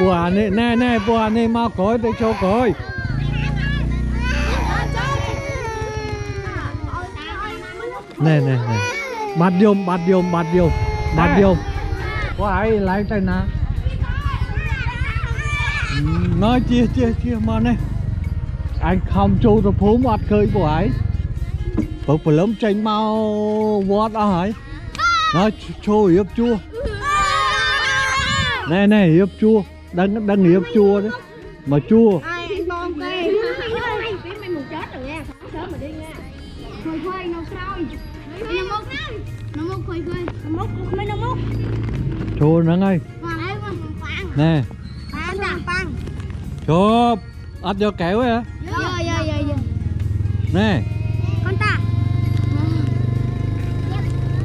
bùa này nè nè bùa này mau coi để cho coi nè nè nè. Bắt dùm bắt dùm bắt dùm bắt dùm có ai lấy tay nè. Ừ, nói chia chia chia mà này anh không chu tập phú mặt khơi của ấy. Bực phải lớn tranh mau vót đó hả nó chu hiếp chua nè nè hiếp chua đang đang hiếp chua đấy. Mà chua. Ai anh con kê biết mấy mù chết rồi nha. Sáng sớm mà đi nha. Khơi khơi nấu sôi nó múc nó múc khơi khơi nó múc mấy nó múc chua nắng ơi nè. Chụp. Ăn cho kéo giờ giờ nè. Con ta.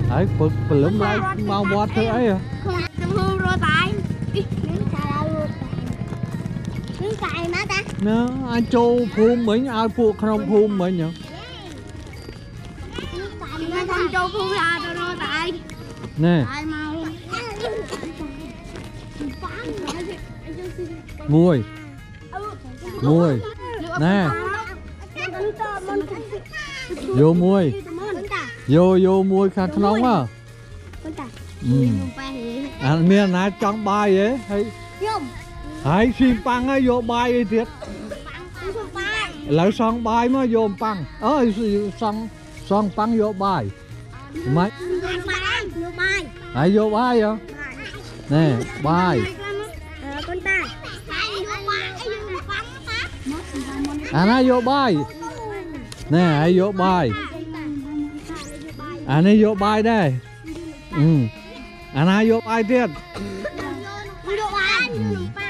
Ấy bực phải lớn lại mau vót thứ ấy à Đừng hư rồi tại នេះក៏អីមកតាណាអាចចូលភូមិមិញឲ្យពួកក្នុងភូមិមិញហ្នឹងខ្ញុំខំចូលភូមិអាចទៅរកតែឯងណែឯងមកមួយមួយណែយកមួយយកយកមួយខាងក្នុងហ៎អាមានណាចង់បាយហ៎ហើយខ្ញុំ ហើយស៊ីមប៉ាំងហើយយកបាយអីទៀត Dùng ba ឥឡូវសង់បាយមកយកប៉ាំងអើយសង់សង់ប៉ាំងយកបាយម៉េច Dùng ba Dùng ba ហើយយកបាយហ៎ណែបាយ Ờ, con ta Dùng ba Dùng ba ta អាណាយកបាយណែហើយយកបាយអានេះយកបាយដែរអឺអាណាយកបាយទៀត Dùng ba Dùng ba Dùng ba Đó dùng ហើយ ba ហើយយកប៉ាំងមិញហើយ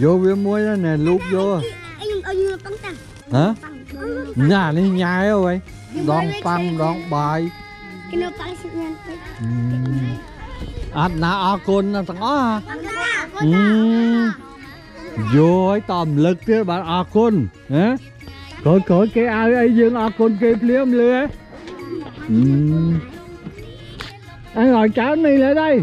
vô với muối đó nè lúc vô. Hả? Nhà đi nhà đâu vậy đón tăng đón bài. Ạt nà ở côn là thằng ó ừ. vô ấy tòm lực chứ bạn ở côn. Hả? Cởi cởi cái ai ấy dương ở côn kia liếm lưa anh ừ. ngồi cháu này lại đây.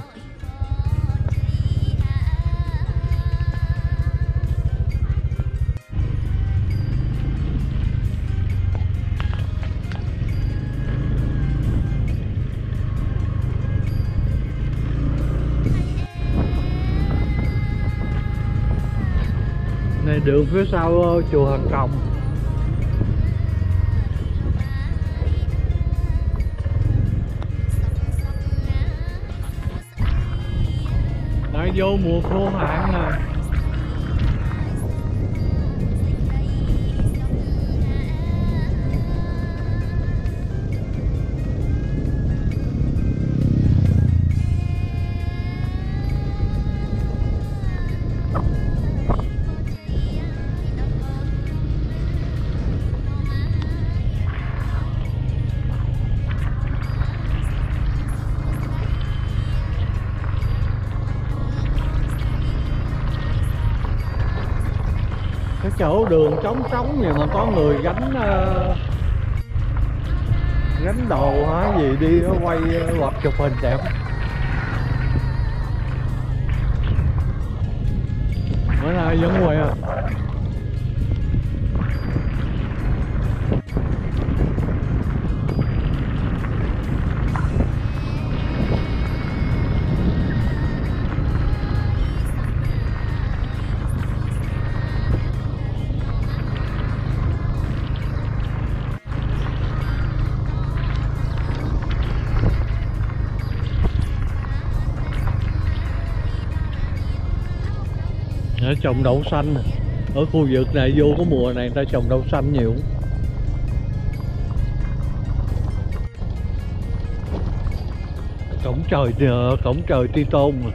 Này đường phía sau ờ, chùa Hàng Còng Đang vô mùa khô hạn nè chỗ đường trống trống gì mà có người gánh ờ, gánh đồ hả? Gì đi quay ờ, hoặc chụp hình đẹp. Bữa nay vẫn quay à. Ở trồng đậu xanh ở khu vực này vô cái mùa này người ta trồng đậu xanh nhiều cổng trời ờ, cổng trời ti tôn mà.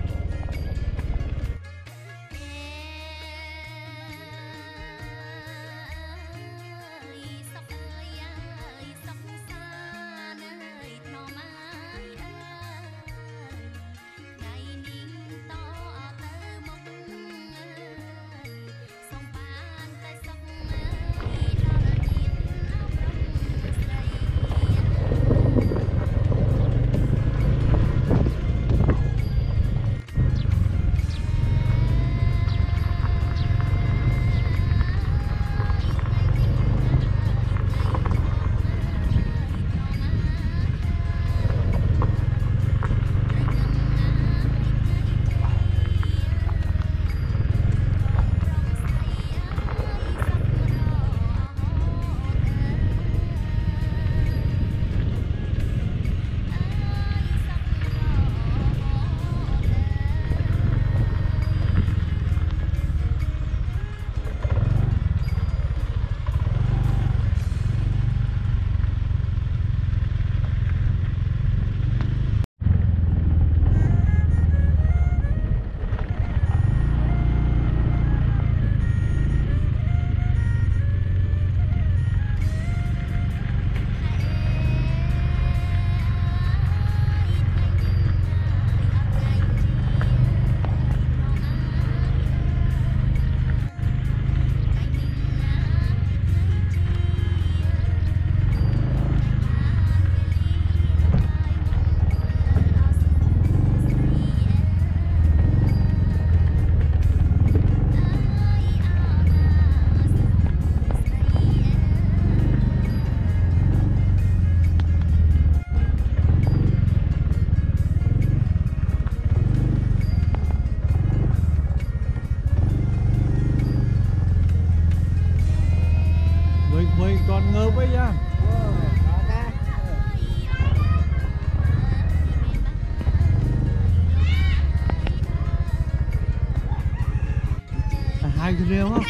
À, riêng không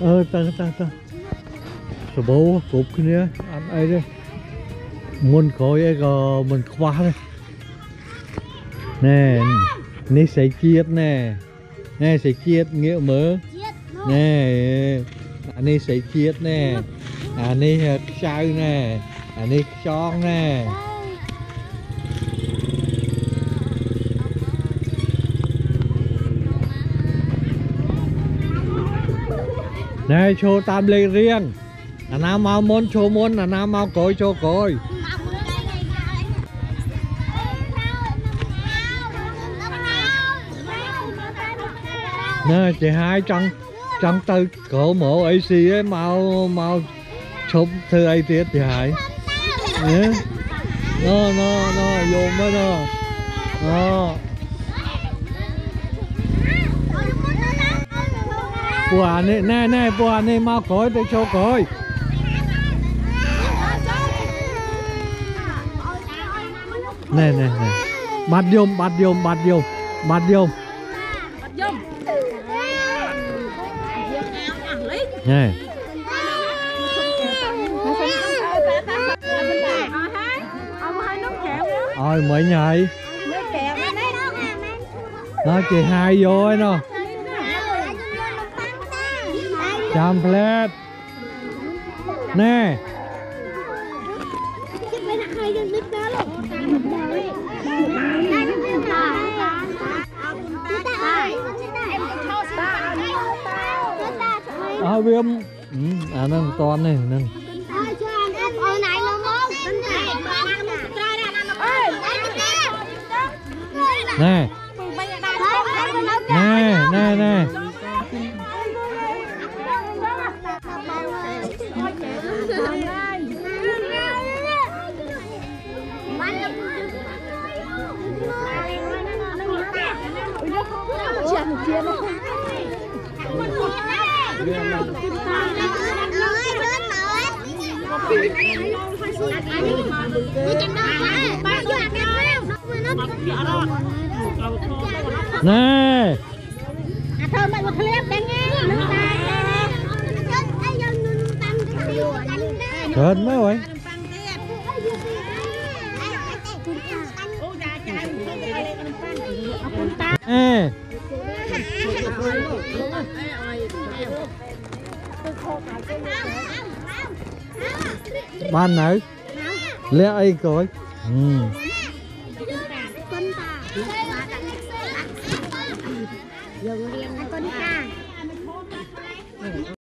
ờ tăng tăng tăng số bố cục cái này ăn ấy đây muốn khói ấy có mình khoa đây nè ní sẽ chiết nè. Nè sẽ chiết nghĩa mớ. Nè anh ấy sẽ chiết nè. Anh ấy sao nè. Anh ấy son nè nè show tam lê riêng. Anh nào mau muốn show muốn anh nào mau coi show coi nè, chị hai trong trong tư cổ mộ AC ấy, mau mau chụp thư ấy tiết chị hai. Nhé nó nó nó vô mới nó nó bùa anh ấy mau coi để cho coi nè nè nè bắt vô bắt vô bắt vô bắt vô nè ôi mới nhảy nó chị hai vô ấy nó ចាំផ្លែតណែគិតមិនដាក់ហើយយើងដូចដល់លោកតាមដល់ដល់ដល់អើវាអានឹងមិនតាន់ទេនឹងអូនឯងមកមកណែ nè. Thơm bạn một clip đánh Trên mấy rồi. Nè. Ban nữ lẽ ấy coi. Ừ.